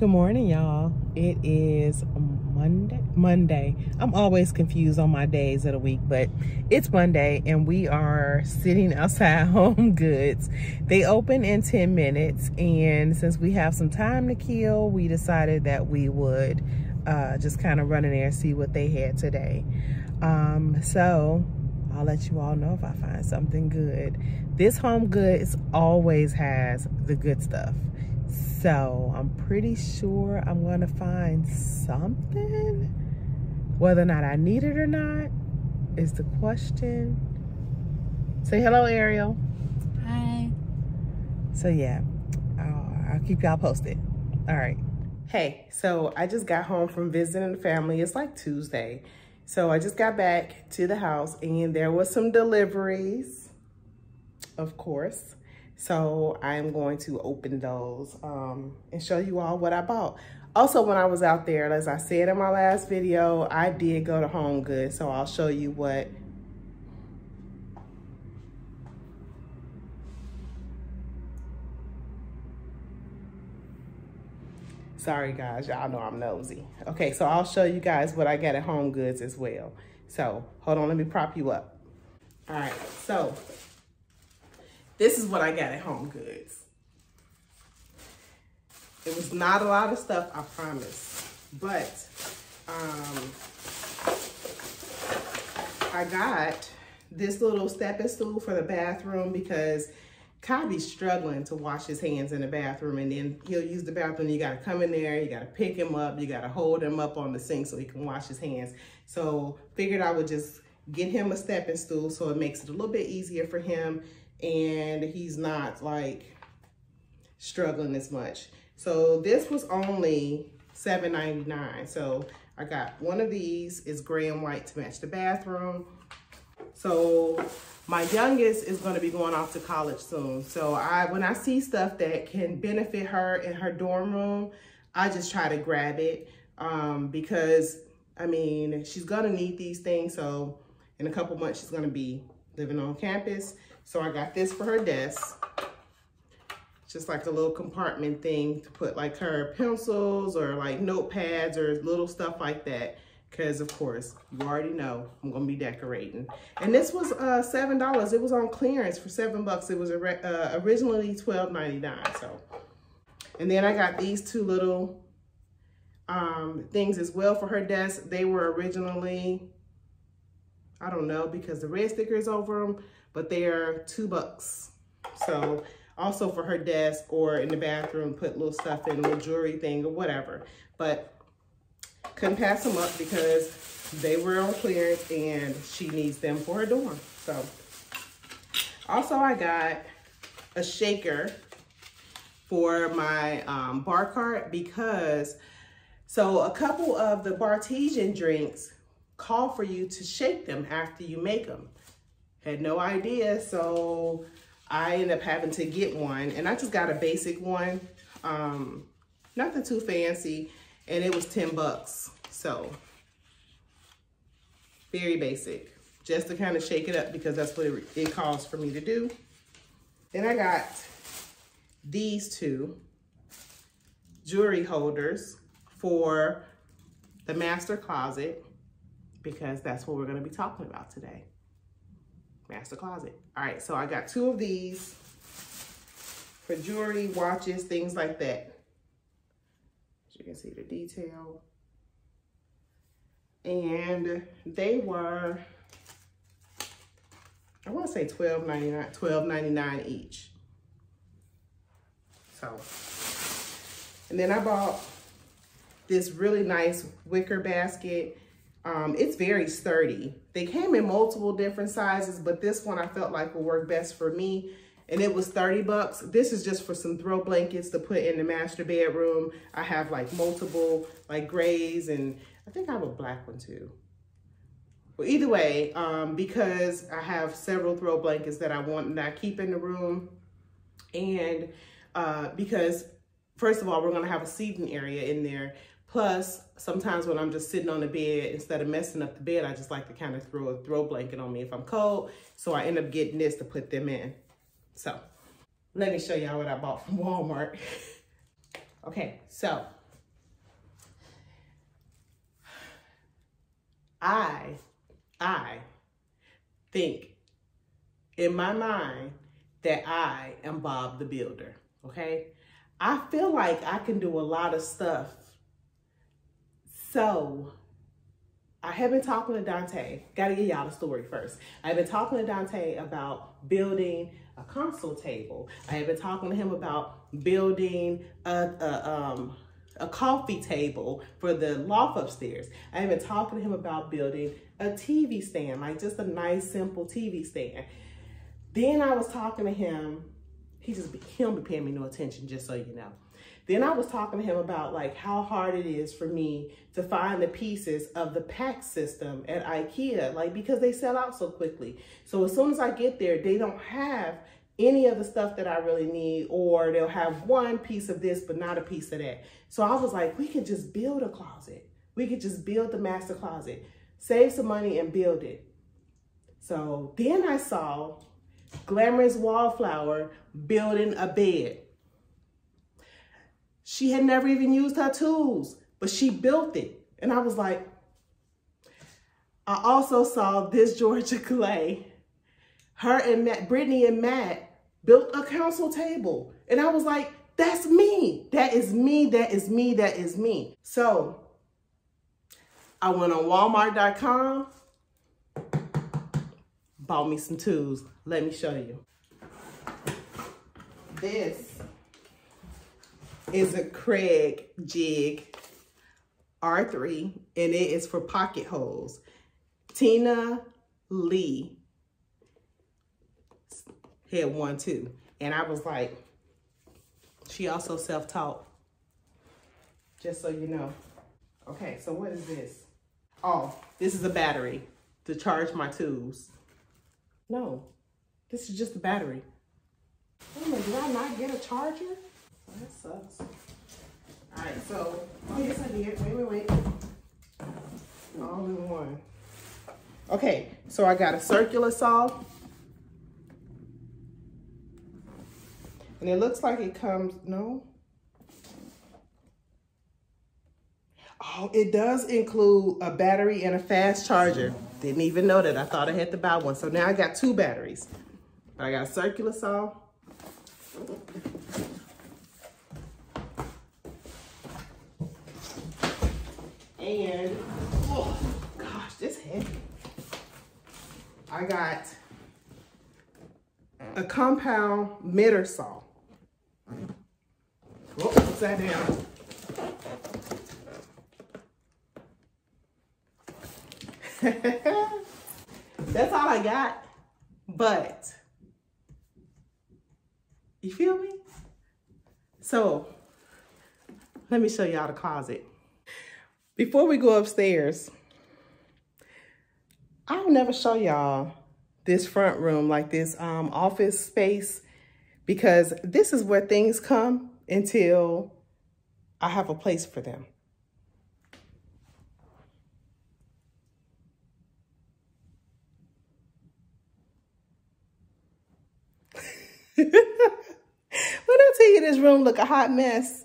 Good morning, y'all. It is Monday. Monday. I'm always confused on my days of the week, but it's Monday and we are sitting outside Home Goods. They open in 10 minutes and since we have some time to kill, we decided that we would uh, just kind of run in there and see what they had today. Um, so I'll let you all know if I find something good. This Home Goods always has the good stuff. So I'm pretty sure I'm gonna find something. Whether or not I need it or not is the question. Say hello, Ariel. Hi. So yeah, I'll, I'll keep y'all posted. All right. Hey, so I just got home from visiting the family. It's like Tuesday. So I just got back to the house and there was some deliveries, of course. So I'm going to open those um, and show you all what I bought. Also, when I was out there, as I said in my last video, I did go to Home Goods. So I'll show you what Sorry guys, y'all know I'm nosy. Okay, so I'll show you guys what I got at Home Goods as well. So hold on, let me prop you up. All right, so this is what I got at Home Goods. It was not a lot of stuff, I promise. But um, I got this little stepping stool for the bathroom because Kai struggling to wash his hands in the bathroom and then he'll use the bathroom. You got to come in there, you got to pick him up, you got to hold him up on the sink so he can wash his hands. So figured I would just get him a stepping stool so it makes it a little bit easier for him and he's not like struggling as much. So this was only $7.99. So I got one of these. is gray and white to match the bathroom. So my youngest is going to be going off to college soon. So I, when I see stuff that can benefit her in her dorm room, I just try to grab it um, because, I mean, she's going to need these things. So in a couple months, she's going to be living on campus. So I got this for her desk. Just like a little compartment thing to put like her pencils or like notepads or little stuff like that. Cause of course, you already know I'm gonna be decorating. And this was uh, $7. It was on clearance for seven bucks. It was uh, originally $12.99, so. And then I got these two little um, things as well for her desk. They were originally, I don't know, because the red sticker is over them, but they are two bucks. So also for her desk or in the bathroom, put little stuff in, little jewelry thing or whatever. But couldn't pass them up because they were on clearance and she needs them for her dorm. So also I got a shaker for my um, bar cart because so a couple of the Bartesian drinks call for you to shake them after you make them. Had no idea, so I ended up having to get one. And I just got a basic one, um, nothing too fancy, and it was 10 bucks. So, very basic. Just to kind of shake it up because that's what it, it calls for me to do. Then I got these two jewelry holders for the master closet because that's what we're going to be talking about today master closet. All right, so I got two of these for jewelry, watches, things like that. As you can see the detail. And they were, I want to say $12.99 $12.99 each. So, and then I bought this really nice wicker basket um, it's very sturdy. They came in multiple different sizes, but this one I felt like would work best for me. And it was 30 bucks. This is just for some throw blankets to put in the master bedroom. I have like multiple like grays and I think I have a black one too. Well, either way, um, because I have several throw blankets that I want that I keep in the room. And uh, because first of all, we're gonna have a seating area in there. Plus, sometimes when I'm just sitting on the bed, instead of messing up the bed, I just like to kind of throw a throw blanket on me if I'm cold. So I end up getting this to put them in. So let me show y'all what I bought from Walmart. okay, so I, I think in my mind that I am Bob the Builder, okay? I feel like I can do a lot of stuff so I have been talking to Dante. Gotta get y'all the story first. I've been talking to Dante about building a console table. I have been talking to him about building a, a, um, a coffee table for the loft upstairs. I have been talking to him about building a TV stand, like just a nice, simple TV stand. Then I was talking to him. He just, he don't be paying me no attention, just so you know. Then I was talking to him about like how hard it is for me to find the pieces of the PAX system at Ikea, like because they sell out so quickly. So as soon as I get there, they don't have any of the stuff that I really need, or they'll have one piece of this, but not a piece of that. So I was like, we could just build a closet. We could just build the master closet, save some money and build it. So then I saw Glamorous Wallflower building a bed. She had never even used her tools, but she built it. And I was like, I also saw this Georgia Clay. Her and Matt, Brittany and Matt built a council table. And I was like, that's me. That is me. That is me. That is me. So I went on walmart.com, bought me some tools. Let me show you. This is a Kreg Jig R3 and it is for pocket holes. Tina Lee had one too. And I was like, she also self-taught, just so you know. Okay, so what is this? Oh, this is a battery to charge my tools. No, this is just a battery. Did I not get a charger? That sucks. All right, so, oh yes I did. Wait, wait, wait. All in one. Okay, so I got a circular saw. And it looks like it comes, no? Oh, it does include a battery and a fast charger. Didn't even know that. I thought I had to buy one. So now I got two batteries. But I got a circular saw. And, oh gosh, this heavy. I got a compound miter saw. Put that down. That's all I got. But, you feel me? So, let me show y'all the closet. Before we go upstairs, I'll never show y'all this front room, like this um, office space, because this is where things come until I have a place for them. when I tell you this room look a hot mess,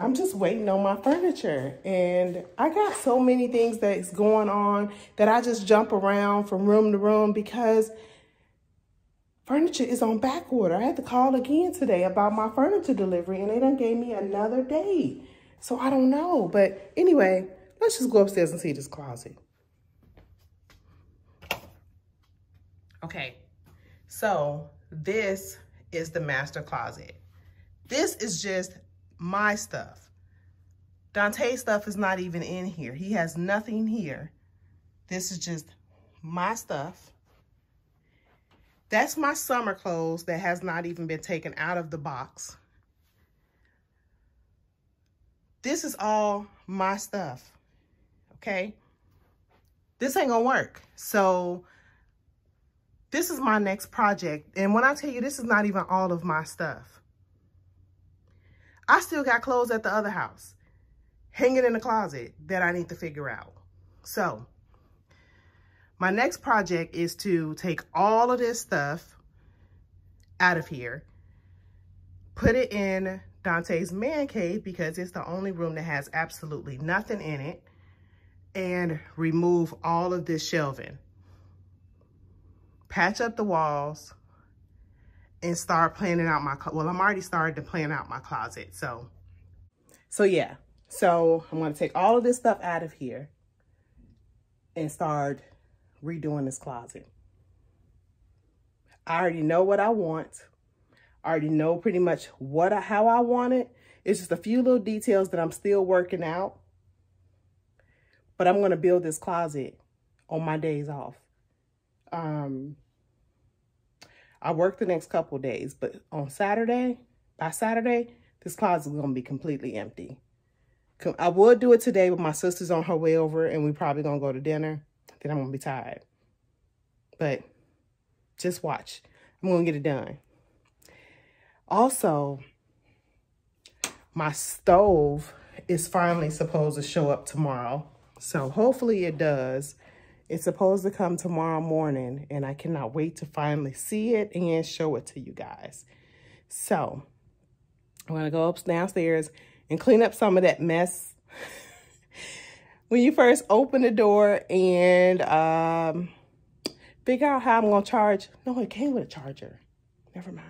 I'm just waiting on my furniture. And I got so many things that's going on that I just jump around from room to room because furniture is on back order. I had to call again today about my furniture delivery and they done gave me another day. So I don't know. But anyway, let's just go upstairs and see this closet. Okay, so this is the master closet. This is just my stuff. Dante's stuff is not even in here. He has nothing here. This is just my stuff. That's my summer clothes that has not even been taken out of the box. This is all my stuff, okay? This ain't gonna work. So this is my next project. And when I tell you, this is not even all of my stuff. I still got clothes at the other house hanging in the closet that I need to figure out. So my next project is to take all of this stuff out of here, put it in Dante's man cave because it's the only room that has absolutely nothing in it and remove all of this shelving. Patch up the walls and start planning out my, well, I'm already started to plan out my closet. So, so yeah. So I'm going to take all of this stuff out of here and start redoing this closet. I already know what I want. I already know pretty much what how I want it. It's just a few little details that I'm still working out. But I'm going to build this closet on my days off. Um, I work the next couple days, but on Saturday, by Saturday, this closet is going to be completely empty. I would do it today, but my sister's on her way over and we probably going to go to dinner. Then I'm going to be tired. But just watch. I'm going to get it done. Also, my stove is finally supposed to show up tomorrow. So hopefully it does. It's supposed to come tomorrow morning and I cannot wait to finally see it and show it to you guys. So I'm going to go up downstairs and clean up some of that mess. when you first open the door and um, figure out how I'm going to charge. No, it came with a charger. Never mind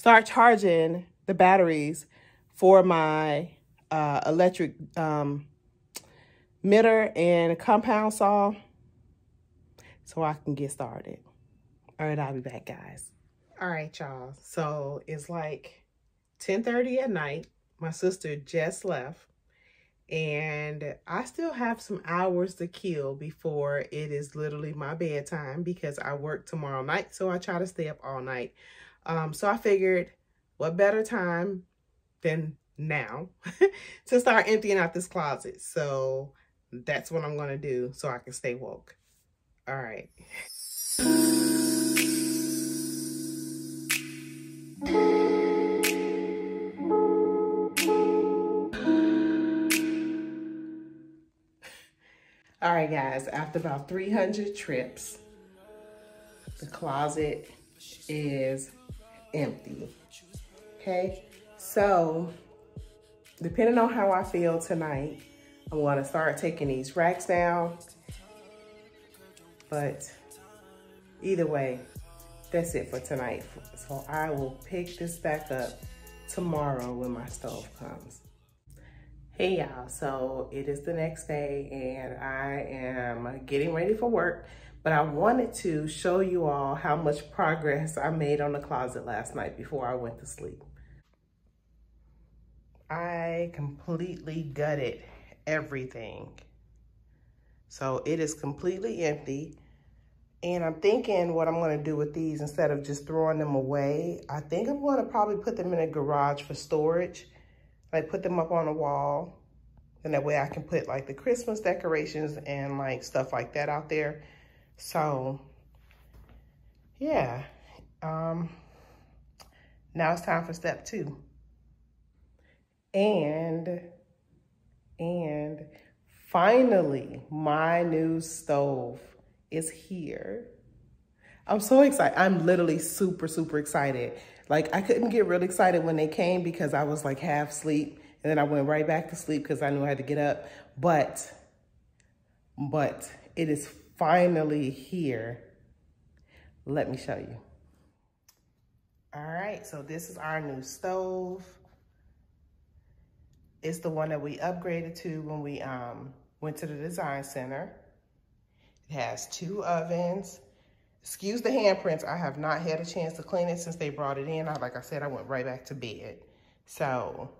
start charging the batteries for my uh, electric um, miter and compound saw so I can get started. All right, I'll be back, guys. All right, y'all. So it's like 10.30 at night. My sister just left. And I still have some hours to kill before it is literally my bedtime because I work tomorrow night. So I try to stay up all night. Um, so I figured what better time than now to start emptying out this closet. So that's what I'm going to do so I can stay woke. All right. All right, guys, after about 300 trips, the closet is empty. Okay, so depending on how I feel tonight, I'm gonna start taking these racks down. But either way, that's it for tonight. So I will pick this back up tomorrow when my stove comes. Hey y'all, so it is the next day and I am getting ready for work but I wanted to show you all how much progress I made on the closet last night before I went to sleep. I completely gutted everything. So it is completely empty. And I'm thinking what I'm gonna do with these instead of just throwing them away, I think I'm gonna probably put them in a garage for storage. Like put them up on a wall. And that way I can put like the Christmas decorations and like stuff like that out there. So, yeah. Um, now it's time for step two. And, and finally, my new stove is here. I'm so excited. I'm literally super, super excited. Like I couldn't get really excited when they came because I was like half asleep and then I went right back to sleep because I knew I had to get up. But, but it is finally here. Let me show you. All right, so this is our new stove. It's the one that we upgraded to when we um, went to the design center. It has two ovens. Excuse the handprints. I have not had a chance to clean it since they brought it in. I, like I said, I went right back to bed. So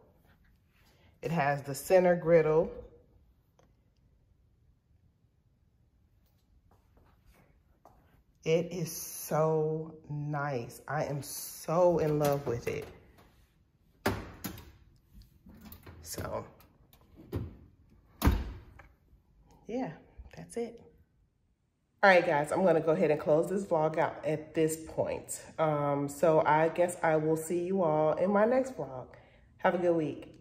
it has the center griddle It is so nice. I am so in love with it. So, yeah, that's it. All right, guys, I'm gonna go ahead and close this vlog out at this point. Um, so I guess I will see you all in my next vlog. Have a good week.